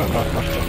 Ha ha ha ha.